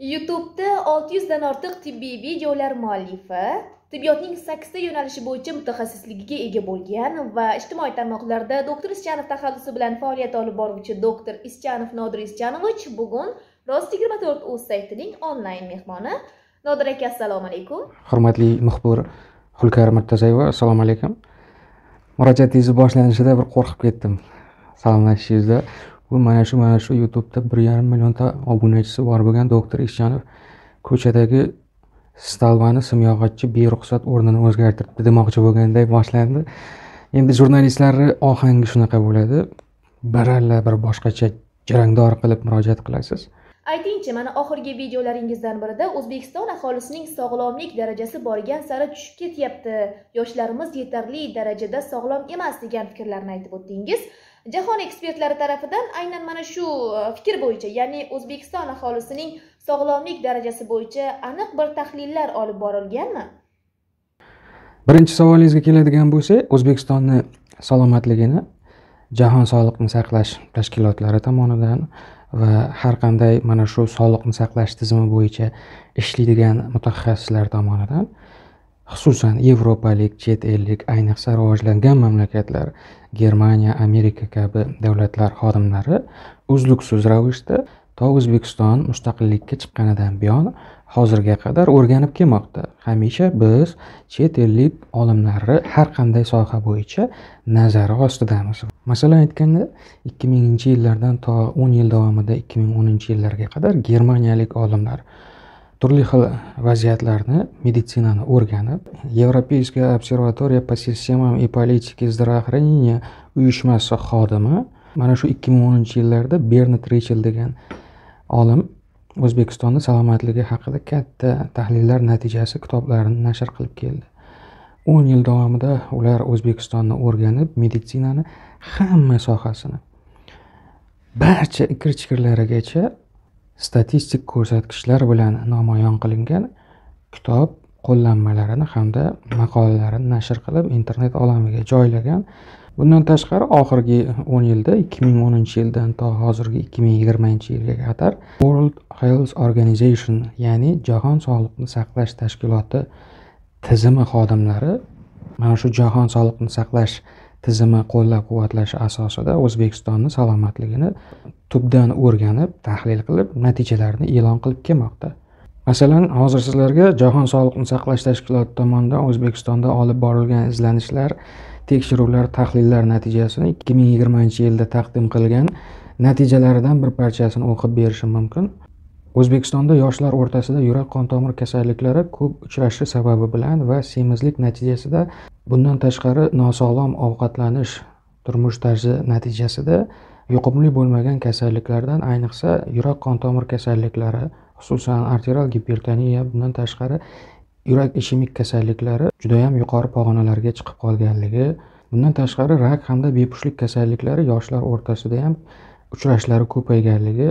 YouTube'da 600 dan ortiq tibbiy videolar muallifi, tibbiyotning 8 ta yo'nalishi bo'yicha mutaxassisligiga ega bo'lgan va ijtimoiy tarmoqlarda doktor Ischanov taxallusi bilan faoliyat olib boruvchi doktor Ischanov Nodir Ischanovich bugun Rost 24 uz saytining onlayn mehmoni. Nodir aka, assalomu alaykum. hurmatli muxbir hulkar Murtazayeva, assalomu alaykum murojaatingizni boshlanishida bir qo'rqib ketdim salomlashishingizda bu mana shu mana shu youtubeda bir yarim millionta obunachisi bor bo'lgan doktor ishchanov ko'chadagi stalvani simyog'ochchi beruxsat o'rnini o'zgartiribdi demoqchi bo'lganday boshlandi endi jurnalistlarni ohangi shunaqa bo'ladi baralla bir boshqacha jarangdor qilib murojaat qilasiz Aytingchi, mana oxirgi videolaringizdan birida O'zbekiston aholisining sog'lomlik darajasi borgan sari tushib ketyapti. Yoshlarimiz yetarli darajada sog'lom emas degan fikrlarni aytib o'tdingiz. Jahon ekspertlari tarafidan aynan mana shu e, fikr bo'yicha, ya'ni O'zbekiston aholisining sog'lomlik darajasi bo'yicha aniq bir tahlillar olib borilganmi? birinchi savolingizga keladigan bo'lsak o'zbekistonni salomatligini jahon sog'liqni saqlash tashkilotlari tomonidan va har qanday mana shu sog'liqni saqlash tizimi bo'yicha ishlaydigan mutaxassislar tomonidan xususan yevropalik chet ellik ayniqsa rivojlangan mamlakatlar germaniya amerika kabi davlatlar xodimlari uzluksiz ravishda to o'zbekiston mustaqillikka chiqqanidan buyon hozirga qadar o'rganib kelmoqda. Hamisha biz chet ellik olimlarni har qanday soha bo'yicha nazari ostidamiz. Masalan aytganda ikki minginchi yillardan to o'n yil davomida ikki ming o'ninchi yillarga qadar germaniyalik olimlar turli xil vaziyatlarni meditsinani o'rganib yevropeyskaya обсерватория по системам и политике здравоохранения uyushmasi xodimi mana shu ikki ming o'ninchi yillarda bernard richel degan olim o'zbekistonni salomatligi haqida katta tahlillar natijasi kitoblarini nashr qilib keldi. O'n yil davomida ular o'zbekistonni o'rganib meditsinani hamma sohasini barcha ikir chikirlarigacha statistik ko'rsatkichlar bilan namoyon qilingan kitob qo'llanmalarini hamda maqolalarini nashr qilib internet olamiga joylagan. Bundan tashqari oxirgi o'n yilda ikki ming o'ninchi yildan to hozirgi ikki ming yigirmanchi yilga qadar world health organization ya'ni jahon sog'liqni saqlash tashkiloti tizimi xodimlari mana shu jahon sog'liqni saqlash tizimi qo'llab quvvatlashi asosida o'zbekistonni salomatligini tubdan o'rganib tahlil qilib natijalarini e'lon qilib kelmoqda. Masalan hozir sizlarga jahon sog'liqni saqlash tashkiloti tomonidan o'zbekistonda olib borilgan izlanishlar tekshiruvlar tahlillar natijasini ikki ming yigirmanchi yilda taqdim qilgan natijalaridan bir parchasini o'qib berishim mumkin. O'zbekistonda yoshlar o'rtasida yurak qon tomir kasalliklari ko'p uchrashi sababi bilan va semizlik natijasida bundan tashqari nosog'lom ovqatlanish turmush tarzi natijasida yuqumli bo'lmagan kasalliklardan ayniqsa yurak qon tomir kasalliklari xususan arterial gipertoniya bundan tashqari yurak ishemik kasalliklari judayam yuqori pog'onalarga chiqib qolganligi bundan tashqari rak hamda bepushtlik kasalliklari yoshlar o'rtasida ham uchrashlari ko'payganligi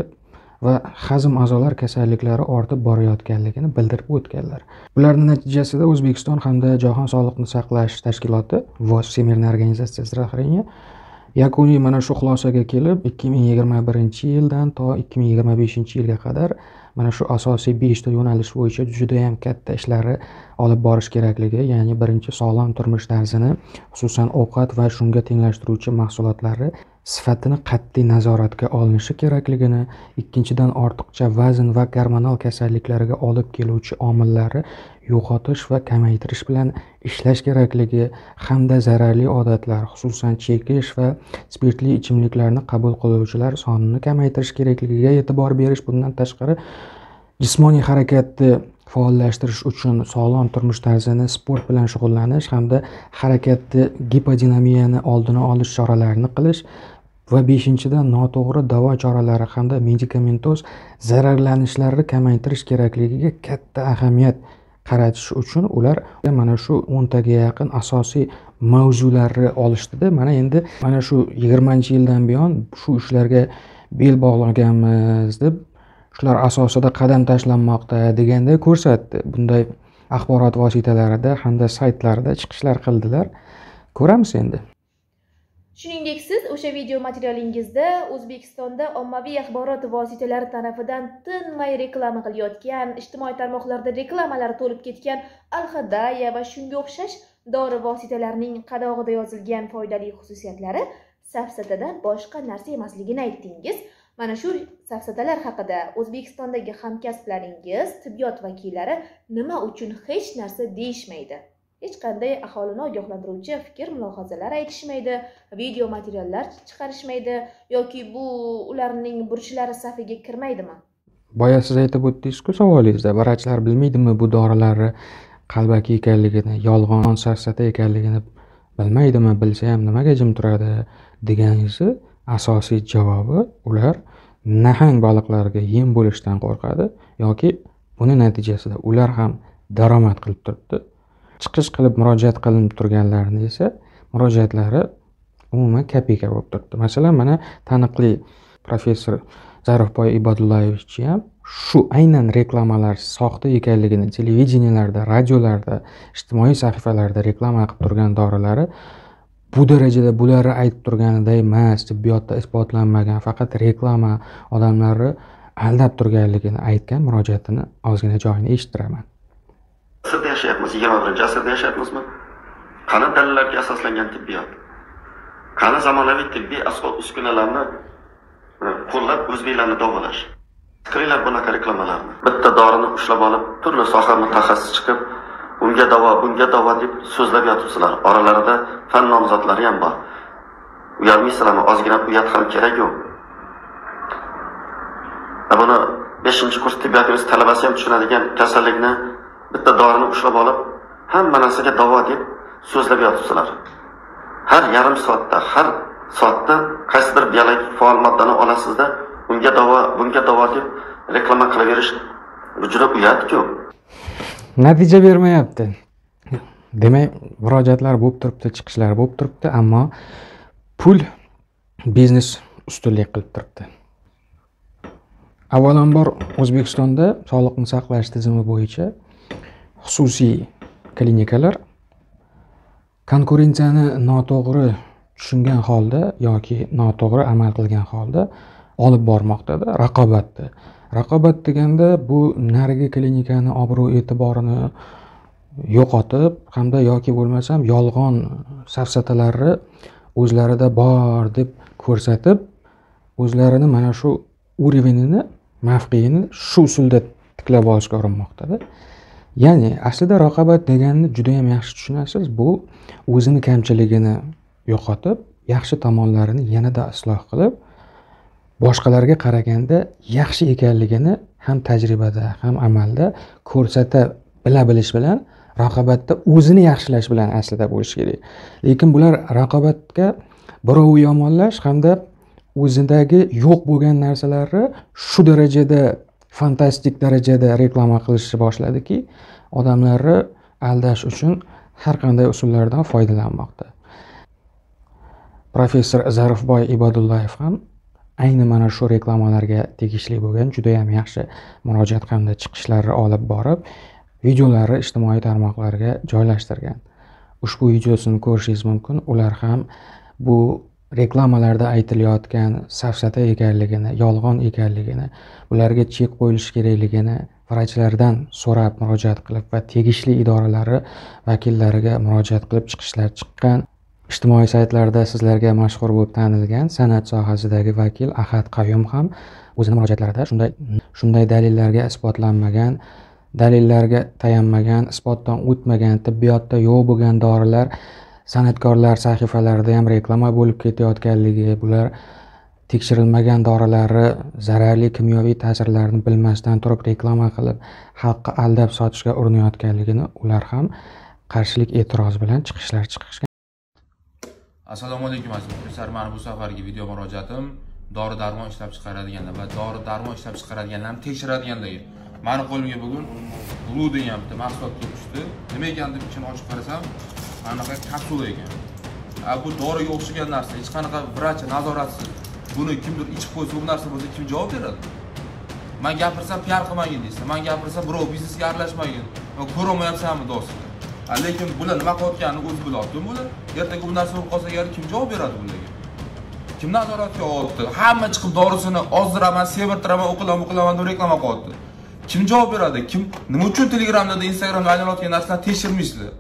va hazm a'zolar kasalliklari ortib borayotganligini bildirib o'tganlar. Bularni natijasida o'zbekiston hamda jahon sog'liqni saqlash tashkiloti va всемирная организация здравоохранения yakuniy mana shu xulosaga kelib ikki ming yigirma birinchi yildan to ikki ming yigirma beshinchi yilga qadar mana shu asosiy beshta yo'nalish bo'yicha judayam katta ishlarni olib borish kerakligi ya'ni birinchi sog'lom turmush tarzini xususan ovqat va shunga tenglashtiruvchi mahsulotlarni sifatini qat'iy nazoratga olinishi kerakligini ikkinchidan ortiqcha vazn va gormonal kasalliklarga olib keluvchi omillarni yo'qotish va kamaytirish bilan ishlash kerakligi hamda zararli odatlar xususan chekish va spirtli ichimliklarni qabul qiluvchilar sonini kamaytirish kerakligiga e'tibor berish bundan tashqari jismoniy harakatni faollashtirish uchun sog'lom turmush tarzini sport bilan shug'ullanish hamda harakatni gipodinamiyani oldini olish choralarini qilish va beshinchidan noto'g'ri davo choralari hamda medikamentoz zararlanishlarni kamaytirish kerakligiga katta ahamiyat qaratish uchun ular mana shu o'ntaga yaqin asosiy mavzularni olishdida. Mana endi mana shu yigirmanchi yildan buyon shu ishlarga bel bog'laganmiz deb shular asosida qadam tashlanmoqda deganday ko'rsatdi. Bunday axborot vositalarida hamda saytlarida chiqishlar qildilar. Ko'ramiz endi. Shuningdek, siz o'sha video materialingizda o'zbekistonda ommaviy axborot vositalari tarafidan tinmay reklama qilayotgan ijtimoiy tarmoqlarda reklamalar to'lib ketgan alhadaya va shunga o'xshash dori vositalarining qadog'ida yozilgan foydali xususiyatlari safsatadan boshqa narsa emasligini aytdingiz. Mana shu safsatalar haqida o'zbekistondagi hamkasblaringiz tibbiyot vakillari nima uchun hech narsa deyishmaydi? Hech qanday aholini ogohlantiruvchi fikr mulohazalar aytishmaydi video materiallar chiqarishmaydi yoki bu ularning burchlari safiga kirmaydimi? Boya siz aytib o'tdingizku savolingizda vrachlar bilmaydimi bu dorilarni qalbaki ekanligini yolg'on safsata ekanligini bilmaydimi bilsa ham nimaga jim turadi deganingizni asosiy javobi ular nahang baliqlarga yem bo'lishdan qo'rqadi yoki buni natijasida ular ham daromad qilib turibdi. Chiqish qilib murojaat qilinib turganlarni esa murojaatlari umuman kopeyka bo'lib turibdi. Masalan mana taniqli professor zarifboy ibodullayevich ham shu aynan reklamalar soxta ekanligini televideniyalarda radiolarda ijtimoiy sahifalarda reklama qilib turgan dorilari bu darajada bularni aytib turganiday emas tibbiyotda isbotlanmagan faqat reklama odamlarni aldab turganligini aytgan murojaatini ozgina joyini eshittiraman asrda yashayapmiz yigirma birinchi asrda yashayapmizmi? Qani dalillarga asoslangan tibbiyot? Qani zamonaviy tibbiy asbob uskunalarni e, qo'llab o'zbeklarni davolash qilinglar bunaqa reklamalarni. Bitta dorini ushlab olib turli soha mutaxassisi chiqib unga davo bunga davo deb so'zlab yotibsizlar. Oralarida fan nomzodlari ham bor. Uyalmaysizlarmi ozgina uyat ham kerakku buni beshinchi kurs tibbiyot talabasi ham tushunadigan kasallikni bitta dorini ushlab olib hamma narsaga davo deb so'zlab yotibsizlar. Har yarim soatda har soatda qaysidir biologik faol moddani olasizda unga davo bunga davo deb reklama qilaverish bu juda uyatku. Natija bermayapti. Demak murojaatlar bo'lib turibdi chiqishlar bo'lib turibdi ammo pul biznes ustunlik qilib turibdi. Avvalambor o'zbekistonda sog'liqni saqlash tizimi bo'yicha xususiy klinikalar konkurensiyani noto'g'ri tushungan holda yoki noto'g'ri amal qilgan holda olib bormoqdada raqobatni raqobat deganda bu narigi klinikani obro' e'tiborini yo'qotib hamda yoki bo'lmasam yolg'on safsatalarni o'zlarida bor deb ko'rsatib o'zlarini mana shu уровенini mavqeini shu usulda tiklab olishga urinmoqdada. Ya'ni aslida raqobat deganni judayam yaxshi tushunasiz. Bu o'zini kamchiligini yo'qotib yaxshi tomonlarini yanada isloh qilib boshqalarga qaraganda yaxshi ekanligini ham tajribada ham amalda ko'rsata bila bilish bilan raqobatda o'zini yaxshilash bilan aslida bo'lishi kerak. Lekin bular raqobatga birovni yomonlash hamda o'zidagi yo'q bo'lgan narsalarni shu darajada fantastik darajada reklama qilishni boshladiki odamlarni aldash uchun har qanday usullardan foydalanmoqda. Professor zarifboy ibodullayev ham ayni mana shu reklamalarga tegishli bo'lgan judayam yaxshi murojaat hamda chiqishlarni olib borib videolari ijtimoiy tarmoqlarga joylashtirgan. Ushbu videosini ko'rishingiz mumkin. Ular ham bu reklamalarda aytilayotgan safsata ekanligini yolg'on ekanligini ularga chek qo'yilishi kerakligini vrachlardan so'rab murojaat qilib va tegishli idoralari vakillariga murojaat qilib chiqishlar chiqqan. Ijtimoiy saytlarda sizlarga mashhur bo'lib tanilgan san'at sohasidagi vakil ahad qayum ham o'zini murojaatlarida shunday shunday dalillarga isbotlanmagan dalillarga tayanmagan isbotdan o'tmagan tibbiyotda yo'q bo'lgan dorilar san'atkorlar sahifalarida ham reklama bo'lib ketayotganligi bular tekshirilmagan dorilari zararli kimyoviy ta'sirlarini bilmasdan turib reklama qilib xalqqa aldab sotishga urinayotganligini ular ham qarshilik e'tiroz bilan chiqishlar chiqishgan. Assalomu alaykum aziz muxlislar. Mana bu safargi video murojaatim dori darmon ishlab chiqaradiganlar va dori darmon ishlab chiqaradiganlarni tekshiradiganlarga mani qo'limga bugun blue degan bitta mahsulot kelib tushdi nima ekan deb ichini ochib qarasam anaqa kapsula ekan? Bu doriga o'xshagan narsa hech qanaqa vrach nazoratsiz. Buni kimdir ichib qo'ysa bu narsa bo'lsa kim javob beradi? Man gapirsam piar qilmagin deysiz man gapirsam birov biznesga aralashmagin. Ko'rolmayapsanmi do'stlar? Lekin bular nima qilayotganini o'zi bilyaptimi bular ertaga bu narsa bo'lib qolsa agar kim javob beradi bularga kim nazoratga olyapti hamma chiqib dorisini ozdiraman semirtiraman o'qilaman o'qilaman deb reklama qilyapti kim javob beradi kim nima uchun telegramda instagramda aylanayotgan narsalarni tekshirmaysizlar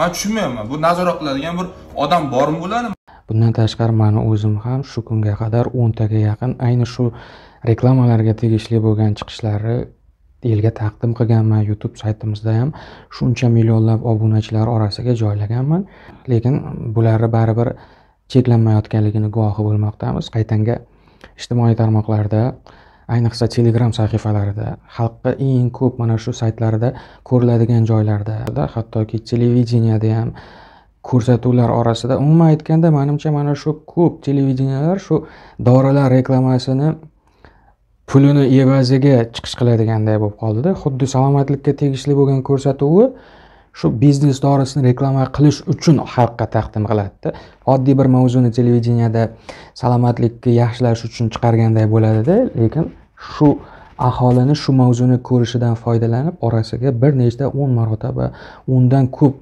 man tushunmayapman bu nazorat qiladigan bir odam bormi bularni bundan tashqari mani o'zim ham shu kunga qadar o'ntaga yaqin ayni shu reklamalarga tegishli bo'lgan chiqishlari elga taqdim qilganman youtube saytimizda ham. Shuncha millionlab obunachilar orasiga joylaganman. Lekin bularni baribir cheklanmayotganligini guvohi bo'lmoqdamiz. Qaytanga ijtimoiy tarmoqlarda ayniqsa telegram sahifalarida xalqqa eng ko'p mana shu saytlarda ko'riladigan joylarda hattoki televideniyada ham ko'rsatuvlar orasida umuman aytganda manimcha mana shu ko'p televideniyalar shu dorilar reklamasini pulini evaziga chiqish qiladiganday bo'lib qoldida xuddi salomatlikka tegishli bo'lgan ko'rsatuvi shu biznes dorisini reklama qilish uchun xalqqa taqdim qiladida. Oddiy bir mavzuni televideniyada salomatlikni yaxshilash uchun chiqarganday bo'ladida lekin shu aholini shu mavzuni ko'rishidan foydalanib orasiga bir nechta o'n marotaba undan ko'p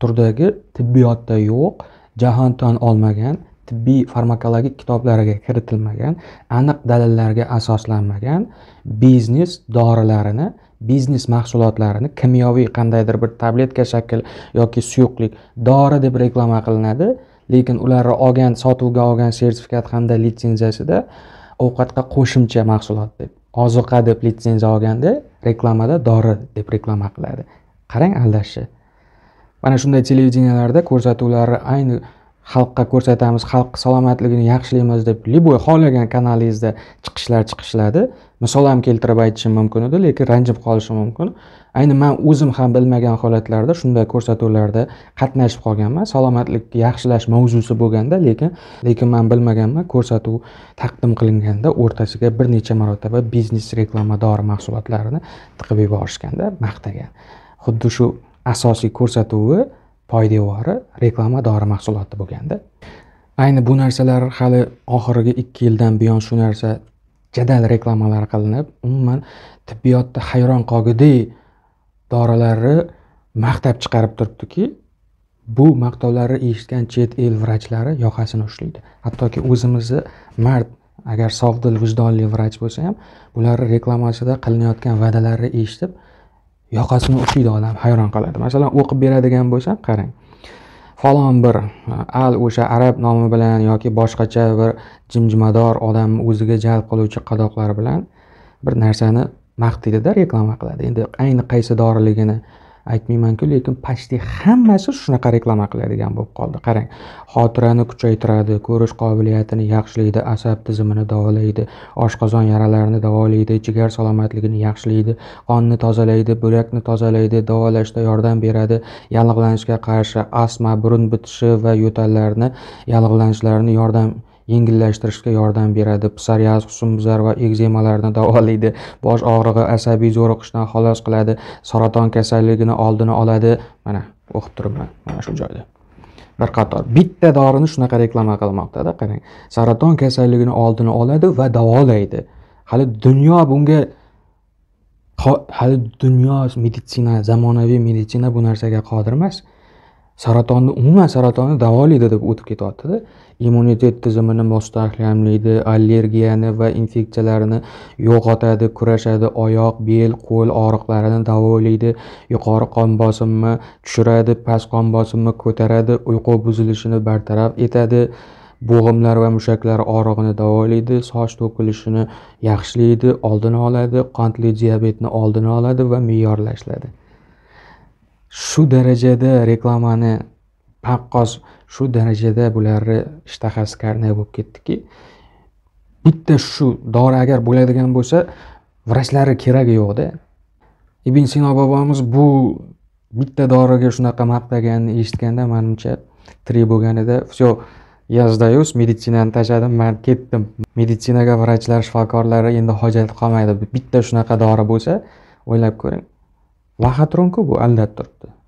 turdagi tibbiyotda yo'q jahon tan olmagan tibbiy farmakologik kitoblariga kiritilmagan aniq dalillarga asoslanmagan biznes dorilarini biznes mahsulotlarini kimyoviy qandaydir bir tabletka shakl yoki suyuqlik dori deb reklama qilinadi. Lekin ularni olgan sotuvga olgan sertifikat hamda litsenziyasida ovqatga qo'shimcha mahsulot deb ozuqa deb litsenziya olganda reklamada dori deb reklama qiladi. Qarang aldashni mana shunday televideniyalarda ko'rsatuvlari ayni xalqqa ko'rsatamiz xalq salomatligini yaxshilaymiz deb любой xohlagan kanalingizda chiqishlar chiqishiladi. Misol ham keltirib aytishim mumkin edi lekin ranjib qolishim mumkin. Ayni man o'zim ham bilmagan holatlarda shunday ko'rsatuvlarda qatnashib qolganman. Salomatlikni yaxshilash mavzusi bo'lganda lekin lekin man bilmaganman ko'rsatuv taqdim qilinganda o'rtasiga bir necha marotaba biznes reklama dori mahsulotlarini tiqib yuborishganda maqtagan. Xuddi shu asosiy ko'rsatuvi poydevori reklama dori mahsuloti bo'lganda. Ayni bu narsalar hali oxirgi ikki yildan buyon shu narsa jadal reklamalar qilinib umuman tibbiyotda hayron qolgudek dorilarni maqtab chiqarib turibdiki bu maqtovlarni eshitgan chet el vrachlari yoqasini ushlaydi. Hattoki o'zimizni mard agar sofdil vijdonli vrach bo'lsa ham bularni reklamasida qilinayotgan va'dalarni eshitib yoqasini ushlaydi odam hayron qoladi. Masalan o'qib beradigan bo'lsam qarang. Falon bir e, al o'sha arab nomi bilan yoki boshqacha bir jimjimador odamni o'ziga jalb qiluvchi qadoqlar bilan bir narsani maqtaydida reklama qiladi. Endi ayni qaysi doriligini aytmaymanku lekin почти hammasi shunaqa reklama qiladigan bo'lib qoldi. Qarang xotirani kuchaytiradi ko'rish qobiliyatini yaxshilaydi asab tizimini davolaydi oshqozon yaralarini davolaydi jigar salomatligini yaxshilaydi qonni tozalaydi bo'lakni tozalaydi davolashda yordam beradi yallig'lanishga qarshi astma burun bitishi va yo'tallarni yallig'lanishlarini yordam yengillashtirishga yordam beradi. Psoriaz husnbuzar va ekzemalarni davolaydi. Bosh og'rig'i asabiy zo'riqishdan xalos qiladi. Saraton kasalligini oldini oladi. Mana o'qib turibman mana shu joyda. Bir qator bitta dorini shunaqa reklama qilmoqdada qarang. Saraton kasalligini oldini oladi va davolaydi. Hali dunyo bunga hali dunyo meditsina zamonaviy meditsina bu narsaga qodir emas. Saratonni umuman saratonni davolaydi deb o'tib ketyaptida. Immunitet tizimini mustahkamlaydi allergiyani va infeksiyalarni yo'qotadi kurashadi oyoq bel qo'l og'riqlarini davolaydi yuqori qon bosimini tushiradi past qon bosimini ko'taradi uyqu buzilishini bartaraf etadi bo'g'imlar va mushaklar og'rig'ini davolaydi soch to'kilishini yaxshilaydi oldini oladi qandli diabetni oldini oladi va me'yorlashtiradi shu darajada reklamani paqqos shu darajada bularni ishtahasi karnay bo'lib ketdiki bitta shu dori agar bo'ladigan bo'lsa vrachlari keragi yo'qda ibn sino bobomiz bu bitta doriga shunaqa maqtaganini eshitganda manimcha tirik bo'lganida все я сдаюсь meditsinani tashladim man ketdim. Meditsinaga vrachlar shifokorlari endi hojat qolmaydi. Bitta shunaqa dori bo'lsa o'ylab ko'ring. Laxatronku bu aldab turibdi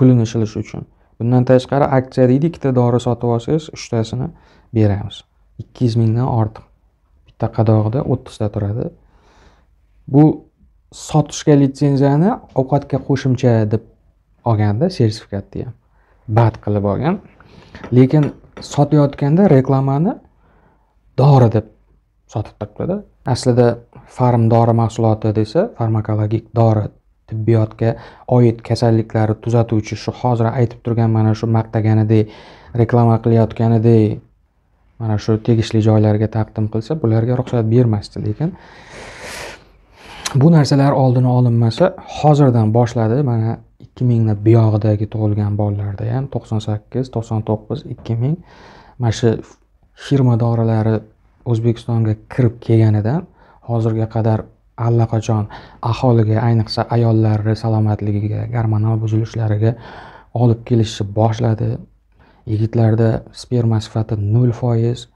pulini shilish uchun. Bundan tashqari aksiyada ikkita dori sotib olsangiz uchtasini beramiz. Ikki yuz mingdan ortiq. Bitta qadog'ida o'ttizta turadi. Bu sotishga litsenziyani ovqatga qo'shimcha deb olganda sertifikatni ham bad qilib olgan. Lekin sotayotganda reklamani dori deb sotib turibdida. Aslida farm dori mahsuloti desa farmakologik dori tibbiyotga oid kasalliklarni tuzatuvchi shu hozir aytib turgan mana shu maqtaganidek reklama qilayotganidek mana shu tegishli joylarga taqdim qilsa bularga ruxsat bermasdi. Lekin bu narsalar oldini olinmasa hozirdan boshladi. Mana ikki mingni buyog'idagi tug'ilgan bolalarda ham to'qson sakkiz to'qson to'qqiz ikki ming mana shu firma dorilari o'zbekistonga kirib kelganidan hozirga qadar allaqachon aholiga ayniqsa ayollarni salomatligiga gormonal buzilishlariga olib kelishni boshladi. Yigitlarda sperma sifati nol foiz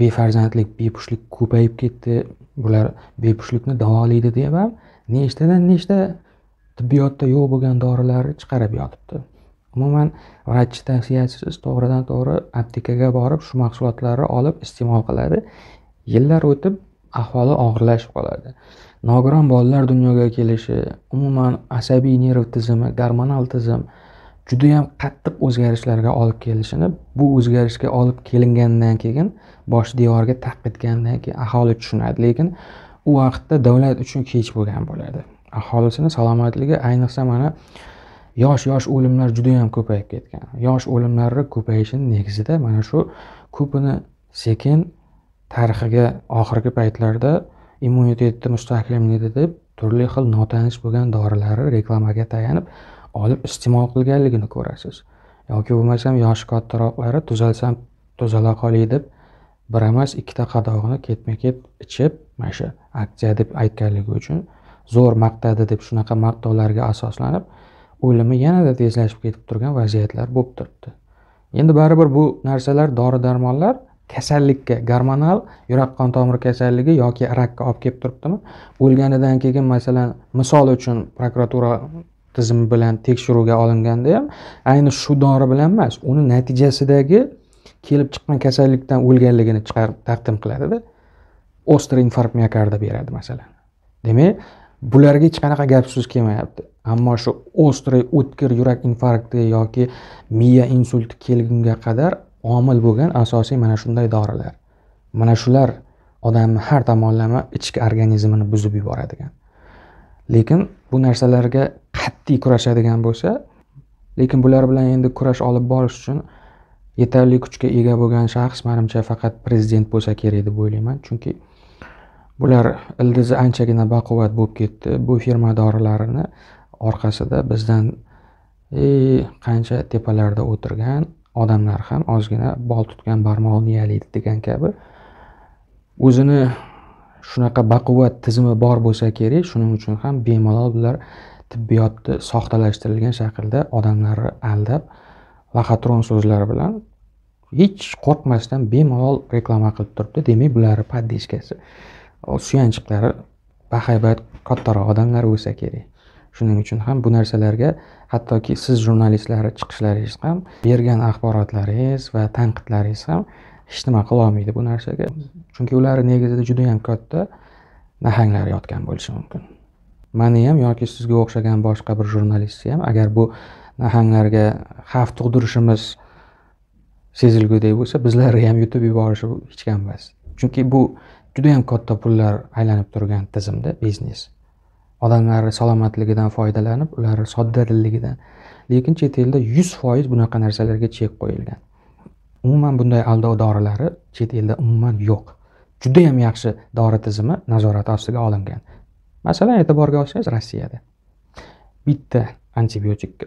befarzandlik bepushtlik ko'payib ketdi. Bular bepushtlikni davolaydi deb ham nechtadan nechta tibbiyotda yo'q bo'lgan dorilarni chiqarib yotibdi. Umuman vrachni tavsiyasisiz to'g'ridan to'g'ri aptekaga borib shu mahsulotlarni olib iste'mol qiladi. Yillar o'tib ahvoli og'irlashib qoladi nogiron bolalar dunyoga kelishi umuman asabiy nerv tizimi gormonal tizim judayam qattiq o'zgarishlarga olib kelishini bu o'zgarishga olib kelingandan keyin bosh devorga taq etgandan keyin aholi tushunadi. Lekin u vaqtda davlat uchun kech bo'lgan bo'ladi. Aholisini salomatligi ayniqsa mana yosh yosh o'limlar judayam ko'payib ketgan. Yosh o'limlarni ko'payishini negizida mana shu ko'pini sekin tarixiga oxirgi paytlarda immunitetni mustahkamlaydi deb turli xil notanish bo'lgan dorilarni reklamaga tayanib olib iste'mol qilganligini ko'rasiz. Yoki bo'lmasam yoshi kattaroqlari tuzalsam tuzala qolay deb bir emas ikkita qadog'ini ketma ket ichib mana shu aksiya deb aytganligi uchun zo'r maqtadi deb shunaqa maqtovlarga asoslanib o'limi yanada tezlashib ketib turgan vaziyatlar bo'lib turibdi. Endi baribir bu narsalar dori darmonlar kasallikka gormonal yurak qon tomir kasalligi yoki rakka olib kelib turibdimi? O'lganidan keyin masalan misol uchun prokuratura tizimi bilan tekshiruvga olinganda ham ayni shu dori bilan emas uni natijasidagi kelib chiqqan kasallikdan o'lganligini chiqarib taqdim qiladida. Ostr infarkt miokarda beradi masalan. Demak bularga hech qanaqa gap so'z kelmayapti. Ammo shu ostrый o'tkir yurak infarkti yoki miya insulti kelgunga qadar omil bo'lgan asosiy mana shunday dorilar mana shular odamni har tomonlama ichki organizmini buzib yuboradigan. Lekin bu narsalarga qat'iy kurashadigan bo'lsa lekin bular bilan endi kurash olib borish uchun yetarli kuchga ega bo'lgan shaxs manimcha faqat prezident bo'lsa kerak deb o'ylayman. Chunki bular ildizi anchagina baquvvat bo'lib ketdi. Bu firma dorilarini orqasida bizdan qancha tepalarda o'tirgan odamlar ham ozgina bol tutgan barmog'ini yalaydi degan kabi. O'zini shunaqa baquvvat tizimi bor bo'lsa kerak shuning uchun ham bemalol bular tibbiyotni soxtalashtirilgan shaklda odamlarni aldab laxatron so'zlar bilan hech qo'rqmasdan bemalol reklama qilib turibdi. Demak bularni поддержкасы suyanchiqlari bahaybat kattaroq odamlar bo'lsa kerak. Shuning uchun ham bu narsalarga hattoki siz jurnalistlar chiqishlaringiz ham bergan axborotlaringiz va tanqidlaringiz ham hech nima qilolmaydi bu narsaga. Chunki ularni negizida judayam katta nahanglar yotgan bo'lishi mumkin. Mani ham yoki sizga o'xshagan boshqa bir jurnalistni ham agar bu nahanglarga xavf tug'dirishimiz sezilgudek bo'lsa bizlarni ham yutib yuborishi hech kam emas chunki bu judayam katta pullar aylanib turgan tizimda biznes. Odamlarni salomatligidan foydalanib ular sodda dilligidan lekin chet elda yuz foiz bunaqa narsalarga chek qo'yilgan. Umuman bunday aldov dorilari chet elda umuman yo'q. Judayam yaxshi dori tizimi nazorat ostiga olingan. Masalan e'tiborga olsangiz rossiyada bitta antibiotikka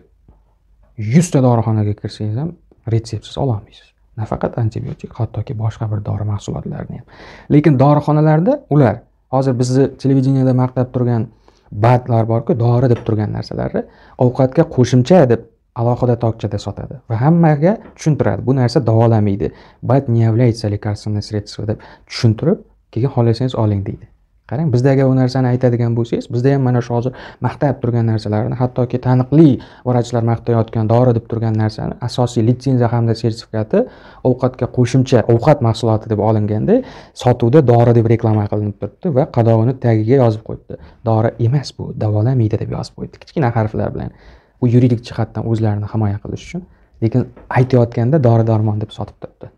yuzta dorixonaga kirsangiz ham retseptsiz ololmaysiz. Nafaqat antibiotik hattoki boshqa bir dori mahsulotlarini ham. Lekin dorixonalarda ular hozir bizni televideniyada maqtab turgan badlar borku dori deb turgan narsalarni ovqatga qo'shimcha deb alohida tokchada sotadi va hammaga tushuntiradi. Bu narsa davolamaydi. Bad не является лекарственное средство deb tushuntirib keyin xohlasangiz oling deydi. Qarang bizda agar narsani aytadigan bo'lsangiz bizda ham mana shu hozir maqtab turgan narsalarni hattoki taniqli vrachlar maqtayotgan dori deb turgan narsani asosiy litsenziya hamda sertifikati ovqatga qo'shimcha ovqat mahsuloti deb olinganda sotuvda dori deb reklama qilinib turibdi va qadog'ini tagiga yozib qo'yibdi. Dori emas bu davolamaydi deb yozib qo'yibdi. Kichkina harflar bilan. Bu yuridik jihatdan o'zlarini himoya qilish uchun lekin aytayotganda dori darmon deb sotib turibdi.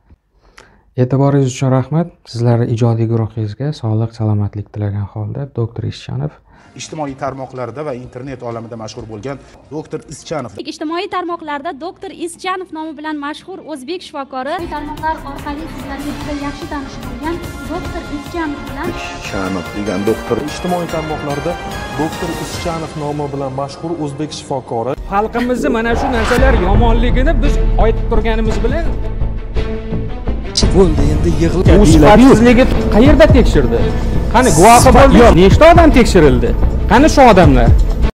E'tiboringiz uchun rahmat sizlarni ijodiy guruhingizga sog'lik salomatlik tilagan holda doktor ischanov ijtimoiy tarmoqlarda va internet olamida mashhur bo'lgan doktor ischanov ijtimoiy tarmoqlarda doktor ischanov nomi bilan mashhur o'zbek shifokori. Tarmoqlar orqali sizlarga juda yaxshi tanish bo'lgan doktor ischanov bilan Ischanov degan doktor. Ijtimoiy tarmoqlarda doktor Ischanov nomi bilan mashhur o'zbek shifokori. Xalqimizni mana shu narsalar yomonligini biz aytib turganimiz bilan bo'ldi endi yig'ilib u sifatsizligi qayerda tekshirdi? Qani guvohi bo'ldi? nechta odam tekshirildi? Qani shu odamlar